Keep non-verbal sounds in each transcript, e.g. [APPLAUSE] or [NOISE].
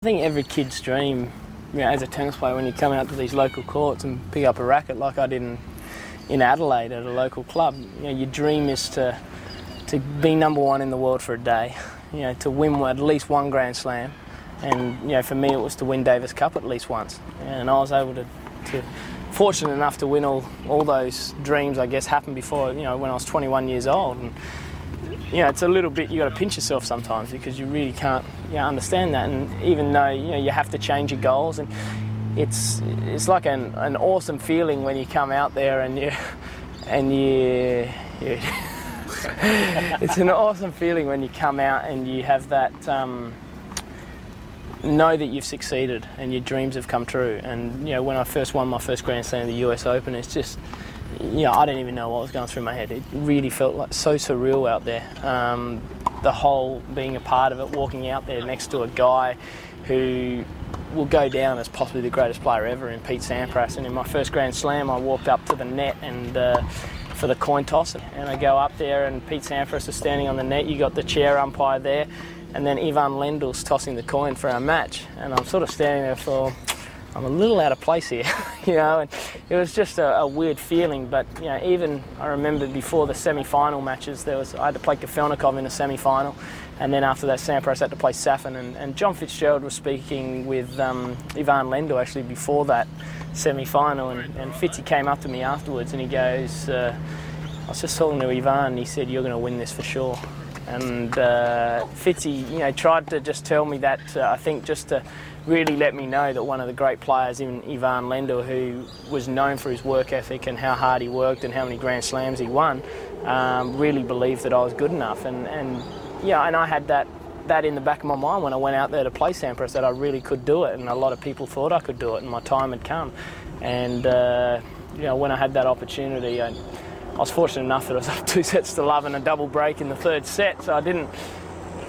I think every kid's dream, you know, as a tennis player, when you come out to these local courts and pick up a racket like I did in, in Adelaide at a local club, you know, your dream is to to be number one in the world for a day, you know, to win at least one Grand Slam, and you know, for me it was to win Davis Cup at least once, and I was able to, to fortunate enough to win all all those dreams. I guess happened before, you know, when I was 21 years old. And, you know, it's a little bit, you got to pinch yourself sometimes because you really can't you know, understand that. And even though, you know, you have to change your goals and it's, it's like an, an awesome feeling when you come out there and you, [LAUGHS] and you, you [LAUGHS] it's an awesome feeling when you come out and you have that, um, know that you've succeeded and your dreams have come true. And, you know, when I first won my first Grand Slam, the US Open, it's just, you know, I don't even know what was going through my head. It really felt like so surreal out there. Um, the whole being a part of it, walking out there next to a guy who will go down as possibly the greatest player ever in Pete Sampras. And in my first Grand Slam, I walked up to the net and uh, for the coin toss, and I go up there, and Pete Sampras is standing on the net. You got the chair umpire there, and then Ivan Lendl's tossing the coin for our match, and I'm sort of standing there for I'm a little out of place here, [LAUGHS] you know, and it was just a, a, weird feeling. But you know, even I remember before the semi-final matches, there was I had to play Kafelnikov in a semi-final, and then after that, Sampras had to play Safin, and, and John Fitzgerald was speaking with um, Ivan Lendl actually before that semi-final, and, and Fitzy came up to me afterwards, and he goes, uh, I was just talking to Ivan, he said, "You're going to win this for sure." And uh, Fitzy, you know, tried to just tell me that. Uh, I think just to really let me know that one of the great players, even Ivan Lendl, who was known for his work ethic and how hard he worked and how many Grand Slams he won, um, really believed that I was good enough. And, and yeah, and I had that that in the back of my mind when I went out there to play Sampras that I really could do it, and a lot of people thought I could do it, and my time had come. And uh, you know, when I had that opportunity, I, I was fortunate enough that I was up two sets to love and a double break in the third set, so I didn't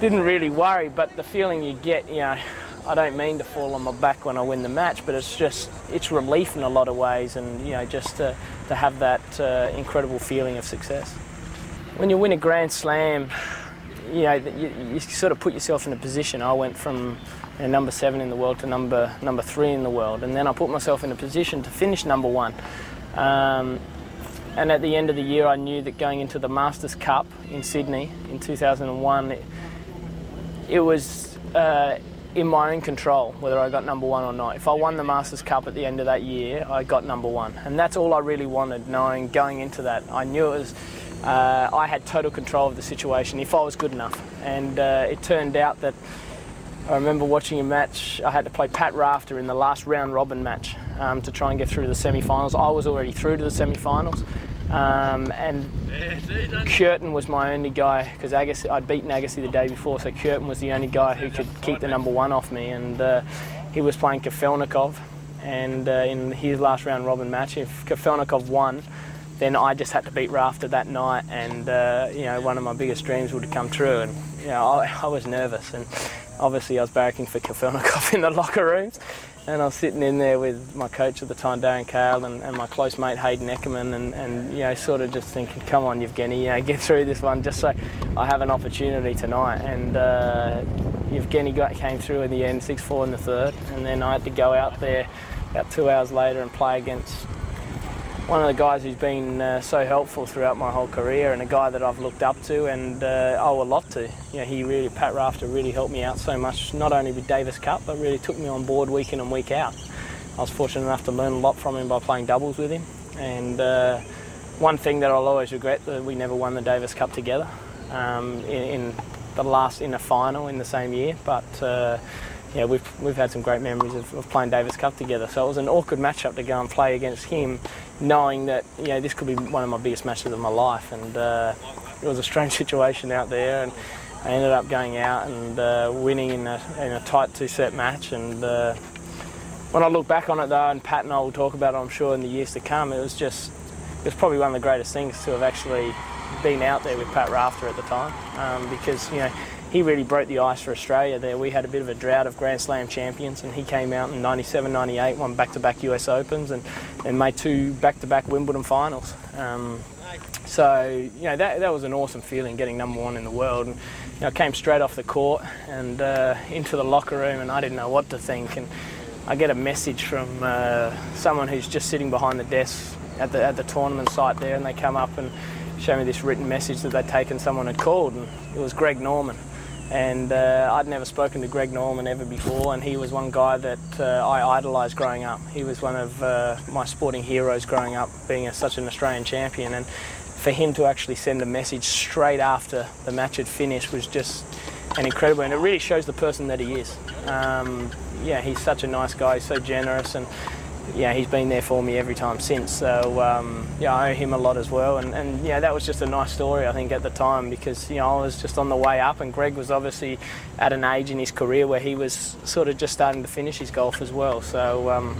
didn't really worry. But the feeling you get, you know, I don't mean to fall on my back when I win the match, but it's just it's relief in a lot of ways, and you know just to, to have that uh, incredible feeling of success. When you win a Grand Slam, you know you, you, sort of put yourself in a position. I went from you know, number seven in the world to number number three in the world, and then I put myself in a position to finish number one. Um, and at the end of the year, I knew that going into the Masters Cup in Sydney in 2001, it, it was. Uh, in my own control whether I got number one or not. If I won the Masters Cup at the end of that year, I got number one. And that's all I really wanted, knowing going into that. I knew it was, uh, I had total control of the situation if I was good enough. And uh, it turned out that I remember watching a match, I had to play Pat Rafter in the last round robin match um, to try and get through the semi finals. I was already through to the semi finals. Um, and Kuerten was my only guy because Agassi, I'd beaten Agassi the day before, so Kuerten was the only guy who could keep the number one off me. And uh, he was playing Kafelnikov, and uh, in his last round robin match, if Kafelnikov won, then I just had to beat Rafter that night, and uh, you know one of my biggest dreams would come true. And you know I, I was nervous, and obviously I was barracking for Kafelnikov [LAUGHS] in the locker rooms and I was sitting in there with my coach at the time, Darren Cahill, and, and my close mate Hayden Eckerman, and, and you know, sort of just thinking, come on, Evgeny, you know, [LAUGHS] get through this one, just so I have an opportunity tonight. And uh, Evgeny got, came through in the end, 6-4 in the third, and then I had to go out there about two hours later and play against one of the guys who's been uh, so helpful throughout my whole career and a guy that I've looked up to and uh, owe a lot to. You know, he really, Pat Rafter really helped me out so much, not only with Davis Cup, but really took me on board week in and week out. I was fortunate enough to learn a lot from him by playing doubles with him. And uh, one thing that I'll always regret that we never won the Davis Cup together um, in, in, the last in a final in the same year, but uh, yeah, we've, we've had some great memories of, of, playing Davis Cup together. So it was an awkward matchup to go and play against him, knowing that you know this could be one of my biggest matches of my life. And uh, it was a strange [LAUGHS] situation out there, and I ended up going out and uh, winning in a, in a tight two-set match. And uh, when I look back on it though, and Pat and I will talk about it, I'm sure in the years to come, it was just it was probably one of the greatest things to have actually been out there with Pat Rafter at the time, um, because you know he really broke the ice for Australia there. We had a bit of a drought of Grand Slam champions, and he came out in 97, 98, won back to back US Opens, and, and made two back to back Wimbledon finals. Um, so, you know, that, that was an awesome feeling getting number one in the world. And you know, I came straight off the court and uh, into the locker room, and I didn't know what to think. And I get a message from uh, someone who's just sitting behind the desk at the at the tournament site there, and they come up and show me this written message that they'd taken someone had called, and it was Greg Norman. And uh, I'd never spoken to Greg Norman ever before, and he was one guy that uh, I idolised growing up. He was one of uh, my sporting heroes growing up, being a, such an Australian champion. And for him to actually send a message straight after the match had finished was just an incredible, and it really shows the person that he is. Um, yeah, he's such a nice guy, so generous, and yeah, he's been there for me every time since. So um, yeah, I owe him a lot as well. And, and yeah, that was just a nice story I think at the time because you know I was just on the way up, and Greg was obviously at an age in his career where he was sort of just starting to finish his golf as well. So um,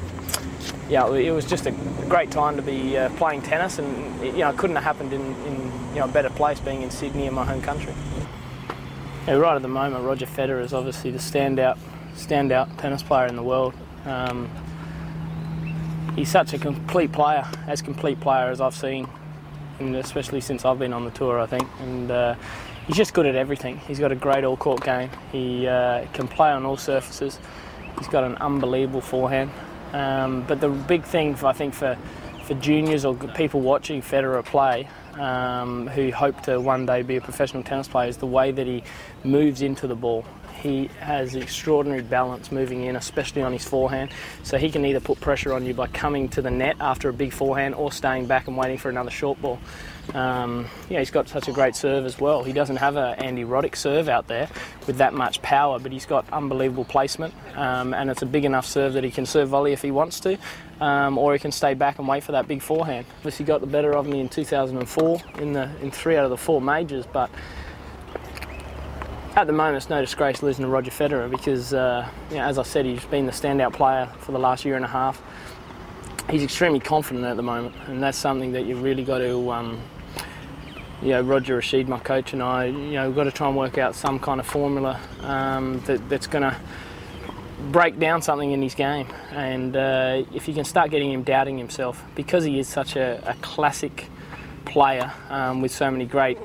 yeah, it was just a great time to be uh, playing tennis, and you know it couldn't have happened in, in you know a better place being in Sydney in my home country. Yeah, right at the moment, Roger Federer is obviously the standout standout tennis player in the world. Um, he's such a complete player, as complete player as I've seen, and especially since I've been on the tour, I think. And uh, he's just good at everything. He's got a great all-court game. He uh, can play on all surfaces. He's got an unbelievable forehand. Um, but the big thing, I think, for for juniors or people watching Federer play um, who hope to one day be a professional tennis player is the way that he moves into the ball he has extraordinary balance moving in, especially on his forehand. So he can either put pressure on you by coming to the net after a big forehand or staying back and waiting for another short ball. Um, yeah, he's got such a great serve as well. He doesn't have an Andy Roddick serve out there with that much power, but he's got unbelievable placement, um, and it's a big enough serve that he can serve volley if he wants to, um, or he can stay back and wait for that big forehand. Obviously, got the better of me in 2004 in the in three out of the four majors, but at the moment, it's no disgrace losing to Roger Federer because, uh, you know, as I said, he's been the standout player for the last year and a half. He's extremely confident at the moment, and that's something that you've really got to, um, you know, Roger Rasheed, my coach, and I, you know, we've got to try and work out some kind of formula um, that, that's going to break down something in his game. And uh, if you can start getting him doubting himself, because he is such a, a classic player um, with so many great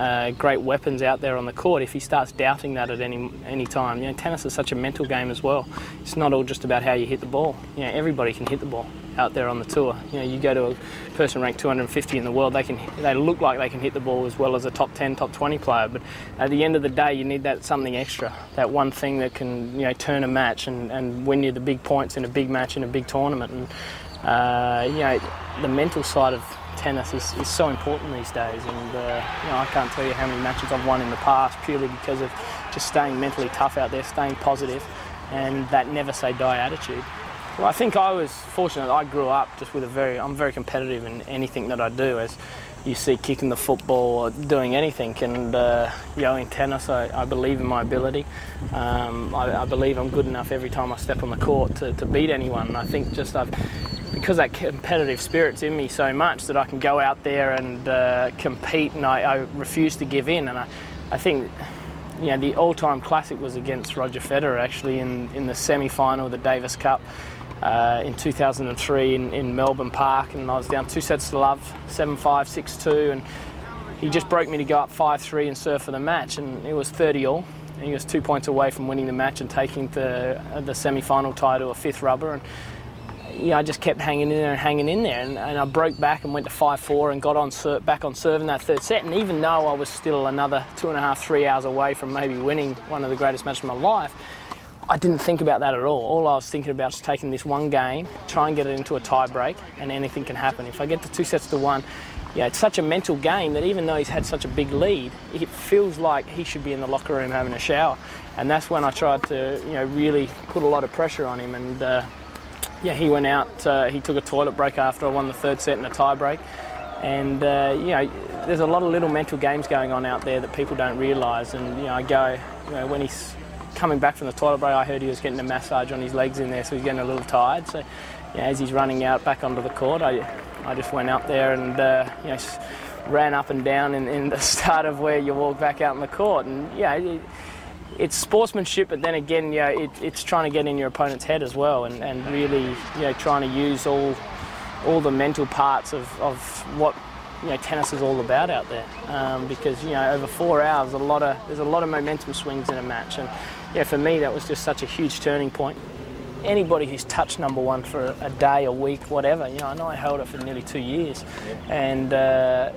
uh, great weapons out there on the court if he starts doubting that at any any time. You know, tennis is such a mental game as well. It's not all just about how you hit the ball. You know, everybody can hit the ball out there on the tour. You know, you go to a person ranked 250 in the world, they can they look like they can hit the ball as well as a top 10, top 20 player. But at the end of the day, you need that something extra, that one thing that can you know turn a match and, and win you the big points in a big match in a big tournament. And uh, you know, the mental side of tennis is, is so important these days. And uh, you know, I can't tell you how many matches I've won in the past purely because of just staying mentally tough out there, staying positive, and that never say die attitude. Well, I think I was fortunate. I grew up just with a very, I'm very competitive in anything that I do. As you see, kicking the football or doing anything, and uh, you know, in tennis, I, I believe in my ability. Um, I, I, believe I'm good enough every time I step on the court to, to beat anyone. And I think just I've because that competitive spirit's in me so much that I can go out there and uh, compete and I, I, refuse to give in. And I, I think, you know, the all-time classic was against Roger Federer actually in, in the semi-final of the Davis Cup uh, in 2003 in, in Melbourne Park and I was down two sets to love, 7-5, 6-2 and he just broke me to go up 5-3 and serve for the match and it was 30 all. And he was two points away from winning the match and taking the, the semi-final title, a fifth rubber. And you know, I just kept hanging in there and hanging in there. And, and I broke back and went to 5 4 and got on back on serve in that third set. And even though I was still another two and a half, three hours away from maybe winning one of the greatest matches of my life, I didn't think about that at all. All I was thinking about is taking this one game, try and get it into a tie break, and anything can happen. If I get the two sets to one, yeah, it's such a mental game that even though he's had such a big lead, it feels like he should be in the locker room having a shower. And that's when I tried to, you know, really put a lot of pressure on him. And uh, yeah, he went out. Uh, he took a toilet break after I won the third set in a tie break. And uh, you know, there's a lot of little mental games going on out there that people don't realise. And you know, I go, you know, when he's coming back from the toilet break, I heard he was getting a massage on his legs in there, so he's getting a little tired. So, you know, as he's running out back onto the court, I, I just went out there and uh, you know, ran up and down in, in, the [LAUGHS] start of where you walk back out in the court. And yeah. It's sportsmanship, but then again, yeah, it, it's trying to get in your opponent's head as well, and, and really, you know, trying to use all all the mental parts of, of what you know tennis is all about out there. Um, because you know over four hours a lot of there's a lot of momentum swings in a match. And yeah for me that was just such a huge turning point. Anybody who's touched number one for a day a week whatever you know I know I held it for nearly two years. And uh,